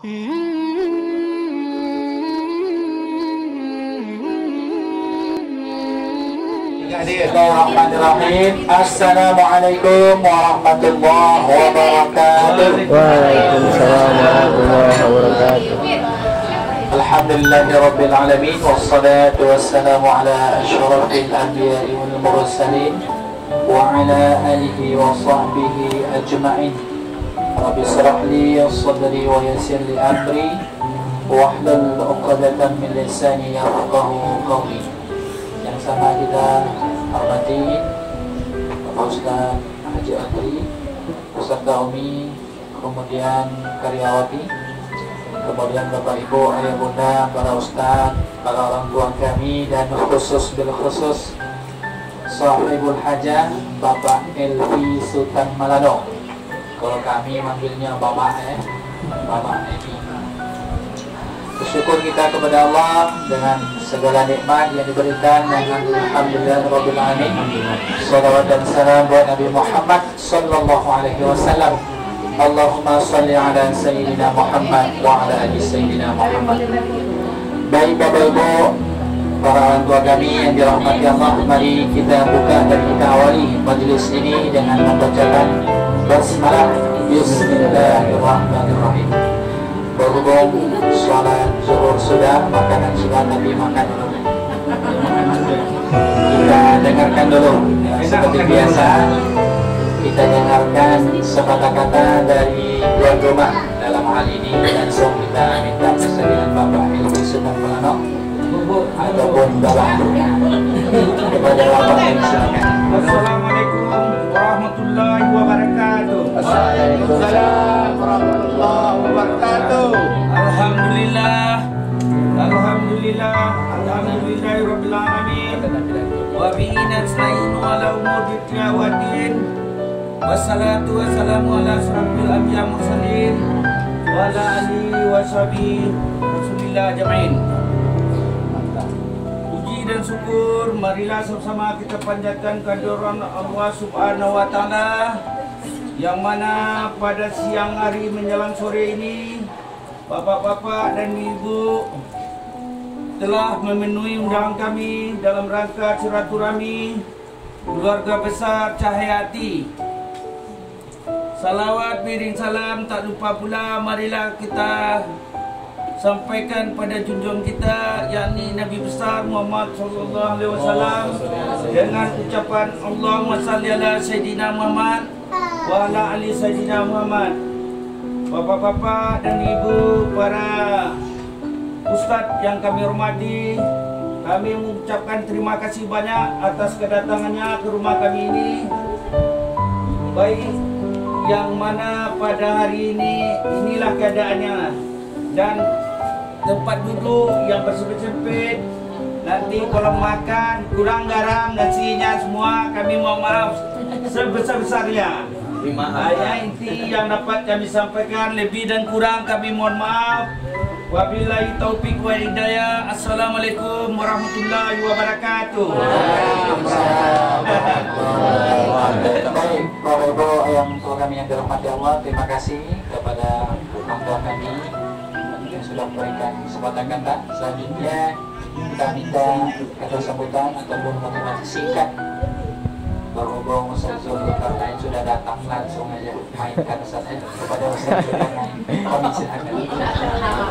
Bismillahirrahmanirrahim. Assalamualaikum warahmatullahi wabarakatuh. Waalaikumsalam warahmatullahi wabarakatuh. Alhamdulillahi rabbil alamin wassalatu wassalamu ala asyrafil anbiya'i wal mursalin wa ala alihi wa sahbihi ajma'in. Rabbi israh li sadri wa yassir li amri wahlul 'uqdatam min lisani yafqahu qawli. Yang sama kita hormati Bapak Ustaz Haji Adri, Peserta Umi, kemudian karyawati, kemudian Bapak Ibu, Ayah Bunda, para Ustaz, para orang tua kami, dan khusus bil khusus Sahibul Hajah, Bapak Elvi Sultan Malano. Kalau kami manggilnya Bapak eh, Bapak Elvi. Bersyukur kita kepada Allah dengan segala nikmat yang diberikan dengan Alhamdulillah Rabbil Alamin. Salawat dan salam buat Nabi Muhammad Sallallahu Alaihi Wasallam. Allahumma salli ala Sayyidina Muhammad wa ala ali Sayyidina Muhammad. Baik Bapak Ibu Para orang tua kami yang dirahmati Allah Mari kita buka dan kita awali majlis ini dengan membacakan Bismillahirrahmanirrahim. Sholat zuhur sudah sudah tapi makan. Kita dengarkan dulu. Ya, seperti biasa kita dengarkan sepatah kata dari dalam hal ini. Langsung kita minta Bapak Assalamualaikum warahmatullahi wabarakatuh. Waalaikumsalam warahmatullahi wabarakatuh. Alhamdulillah. Alhamdulillah. Alhamdulillah rabbil alamin. Wa bihi nasta'inu ala umuri dunya waddin. Wassalatu wassalamu ala asrafil anbiya mursalin wa ala alihi wa sahbihi Rasulillah. Dan syukur marilah sama-sama kita panjatkan kehadiran Allah Subhanahu wa taala yang mana pada siang hari menjelang sore ini bapak-bapak dan ibu telah memenuhi undangan kami dalam rangka silaturahmi keluarga besar Cahayati. Salawat biring salam tak lupa pula marilah kita sampaikan pada junjung kita yakni Nabi besar Muhammad sallallahu alaihi wasallam dengan ucapan Allahumma salli ala sayidina Muhammad wa ala ali sayidina Muhammad. Bapak-bapak dan ibu para ustaz yang kami hormati, kami mengucapkan terima kasih banyak atas kedatangannya ke rumah kami ini. Baik yang mana pada hari ini inilah keadaannya dan tempat duduk yang bersempit-sempit nanti kalau makan kurang garam nasinya semua kami mohon maaf sebesar-besarnya. Hanya inti yang dapat kami sampaikan lebih dan kurang kami mohon maaf. Wabillahi taufik wa hidayah. Assalamualaikum warahmatullahi wabarakatuh. Baik, Bapak Ibu yang tua kami yang dirahmati Allah, terima kasih kepada orang tua kami sudah memberikan kesempatan kata. Selanjutnya kita minta kata sambutan ataupun motivasi singkat berhubung Ustaz Zulfikar lain sudah datang langsung aja mainkan Ustaz ya kepada Ustaz Zulfikar kami silakan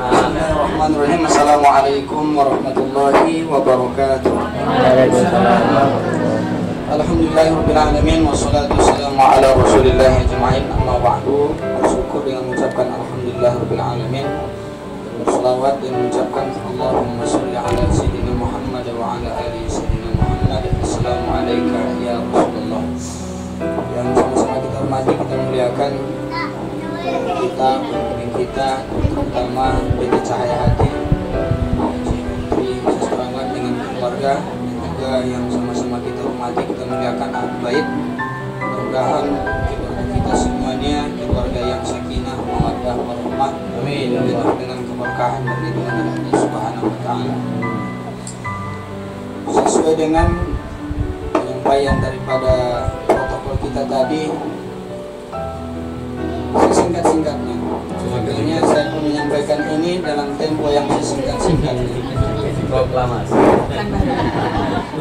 Bismillahirrahmanirrahim. Assalamualaikum warahmatullahi wabarakatuh. Waalaikumsalam. Alhamdulillahirrahmanirrahim Wassalatu wassalamu ala rasulillah ajma'in Amma ba'du Bersyukur dengan mengucapkan Alhamdulillahirrahmanirrahim Bersalawat dan mengucapkan Allahumma ala Sayyidina Muhammad Wa ala ali Sayyidina Muhammad. Assalamualaikum ya Rasulullah. Yang sama-sama kita hormati Kita muliakan. Kita, pemimpin kita Terutama PT Cahaya Hati Menteri Seserangan dengan keluarga Dan juga yang sama-sama kita hormati Kita muliakan ahli bait Mudah-mudahan kita semuanya Keluarga yang sakinah, mawaddah, warahmah. Amin. Dengan keberkahan dan lindungan dari Allah Subhanahu wa taala. Sesuai dengan penyampaian daripada protokol kita tadi sesingkat-singkatnya. Sebetulnya saya pun menyampaikan ini dalam tempo yang sesingkat-singkatnya.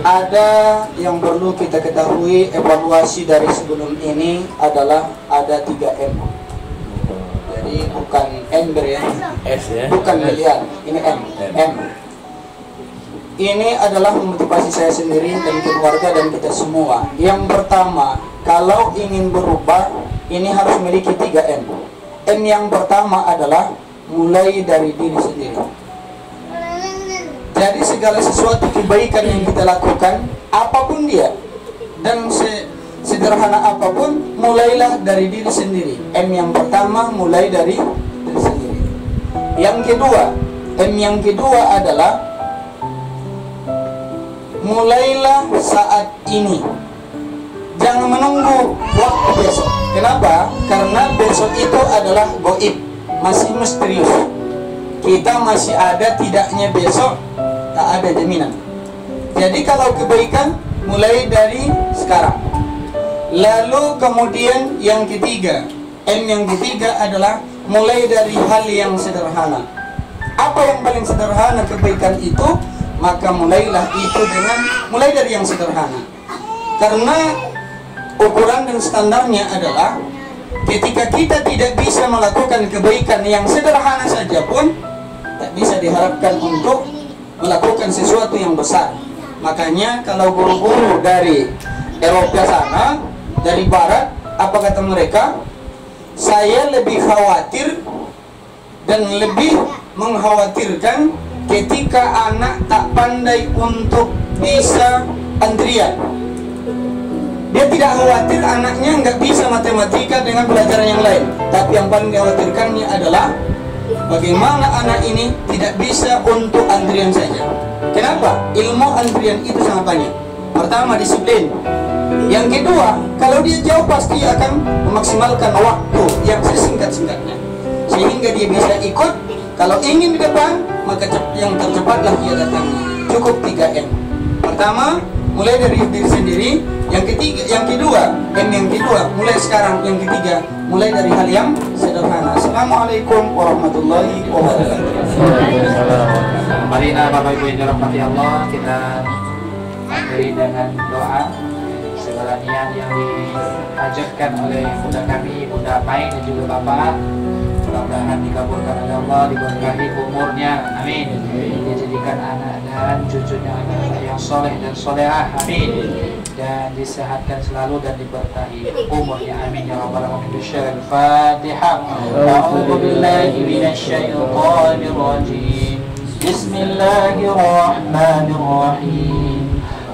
Ada yang perlu kita ketahui evaluasi dari sebelum ini adalah ada 3 M. Jadi bukan ember ya, S ya. bukan miliar, ini M. M. Ini adalah memotivasi saya sendiri dan keluarga dan kita semua. Yang pertama, kalau ingin berubah, ini harus memiliki 3 M. M yang pertama adalah mulai dari diri sendiri. Jadi segala sesuatu kebaikan yang kita lakukan, apa pun dia, dan se- sederhana apa pun, mulailah dari diri sendiri. M yang pertama mulai dari diri sendiri. Yang kedua, M yang kedua adalah mulailah saat ini. Jangan menunggu waktu besok. Kenapa? Karena besok itu adalah goib, masih misterius. Kita masih ada tidaknya besok, tak ada jaminan. Jadi kalau kebaikan mulai dari sekarang. Lalu kemudian yang ketiga, M yang ketiga adalah mulai dari hal yang sederhana. Apa yang paling sederhana kebaikan itu? Maka mulailah itu dengan mulai dari yang sederhana. Karena ukuran dan standarnya adalah ketika kita tidak bisa melakukan kebaikan yang sederhana saja pun tak bisa diharapkan untuk melakukan sesuatu yang besar. Makanya kalau guru-guru dari Eropa sana, dari barat, apa kata mereka? Saya lebih khawatir dan lebih mengkhawatirkan ketika anak tak pandai untuk bisa antrian. Dia tidak khawatir anaknya nggak bisa matematika dengan pelajaran yang lain. Tapi yang paling dikhawatirkannya adalah bagaimana anak ini tidak bisa untuk antrian saja. Kenapa? Ilmu antrian itu sangat banyak. Pertama disiplin. Yang kedua, kalau dia jauh pasti akan memaksimalkan waktu yang sesingkat-singkatnya. Sehingga dia bisa ikut. Kalau ingin di depan, maka yang tercepatlah dia datang. Cukup 3M. Pertama, mulai dari diri sendiri. Yang ketiga, yang kedua, M yang kedua, mulai sekarang. Yang ketiga, mulai dari hal yang sederhana. Assalamualaikum warahmatullahi wabarakatuh. Mari Bapak Ibu yang dirahmati Allah kita akhiri dengan doa segala niat yang dihajatkan oleh bunda kami, bunda Mai dan juga Bapak mudah-mudahan dikabulkan oleh Allah, diberkahi umurnya, amin. Dijadikan anak dan cucunya anak yang soleh dan solehah, amin. Dan disehatkan selalu dan diberkahi umurnya, amin ya rabbal alamin. Bisyaril Fatihah. A'udzu billahi minasy syaithanir rajim. بسم الله الرحمن الرحيم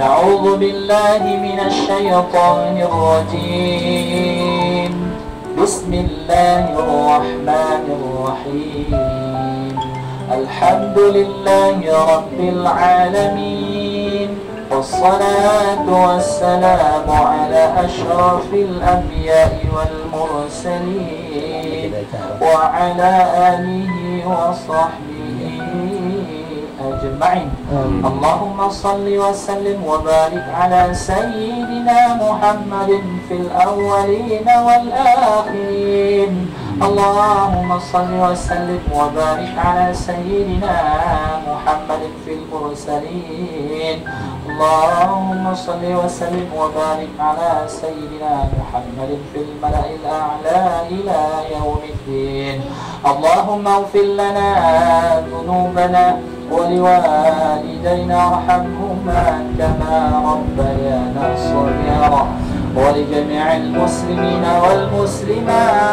نعوذ بالله من الشيطان الرجيم. بسم الله الرحمن الرحيم. الحمد لله رب العالمين. والصلاة والسلام على أشرف الأنبياء والمرسلين. وعلى آله وصحبه أجمعين. اللهم صل وسلم وبارك على سيدنا محمد في الأولين والآخرين. اللهم صل وسلم وبارك على سيدنا محمد في المرسلين. اللهم صل وسلم وبارك على سيدنا محمد في الملأ الأعلى إلى يوم الدين. اللهم اغفر لنا ذنوبنا ولوالدينا ارحمهما كما ربيانا صغيرا. ولجميع المسلمين والمسلمات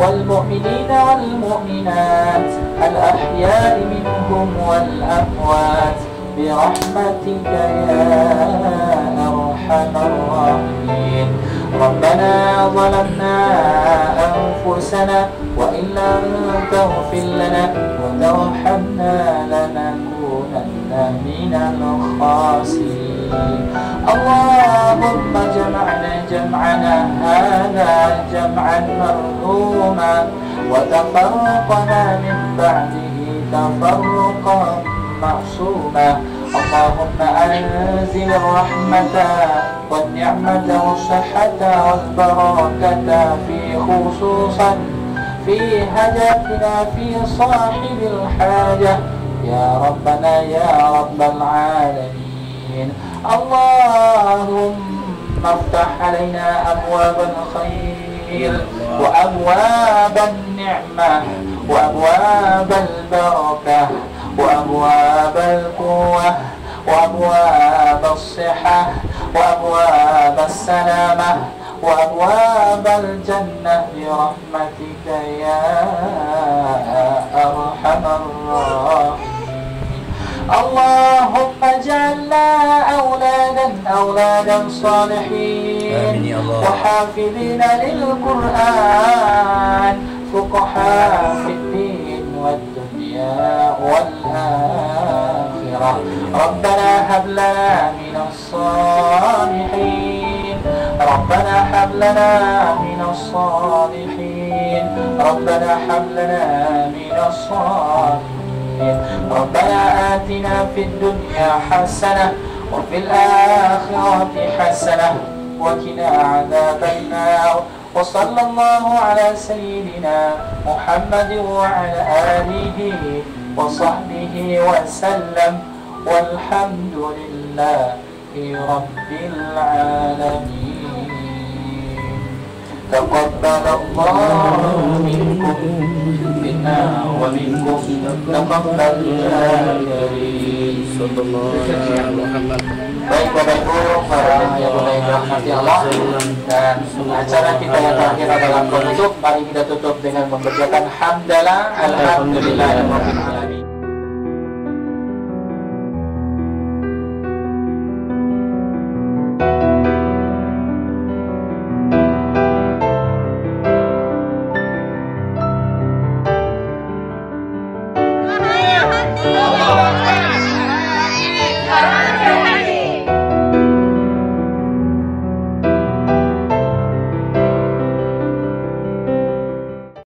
والمؤمنين والمؤمنات الأحياء منهم والأموات برحمتك يا أرحم الراحمين. ربنا ظلمنا أنفسنا لم تغفر لنا وترحمنا لنكونن من الخاسرين. اللهم جمعنا جمعنا هذا جمعا مرحوما وتفرقنا من بعده تفرقا معصوما. اللهم أنزل الرحمة والنعمة والصحة والبركة في خصوصا في هدفنا في صاحب الحاجة. يا ربنا يا رب العالمين. اللهم افتح علينا أبواب الخير وأبواب النعمة وأبواب البركة وأبواب القوة وأبواب الصحة وأبواب السلامة وأبواب الجنة برحمتك يا أرحم الراحمين. اللهم اجعلنا أولادا أولادا صالحين. وحافظين للقرآن. فقهاء في الدين والدنيا والآخرة. ربنا هب لنا من الصالحين. ربنا هب لنا من الصالحين. ربنا هب لنا من الصالحين. ربنا آتنا في الدنيا حسنة وفي الآخرة حسنة وقنا عذاب النار. وصلى الله على سيدنا محمد وعلى آله وصحبه وسلم. والحمد لله رب العالمين. تقبل الله منكم منا ومنكم تقبل يا كريم Baik Bapak Ibu, para yang mulai dirahmati Allah Dan acara kita yang terakhir adalah penutup Mari kita tutup dengan membacakan Hamdalah Alhamdulillah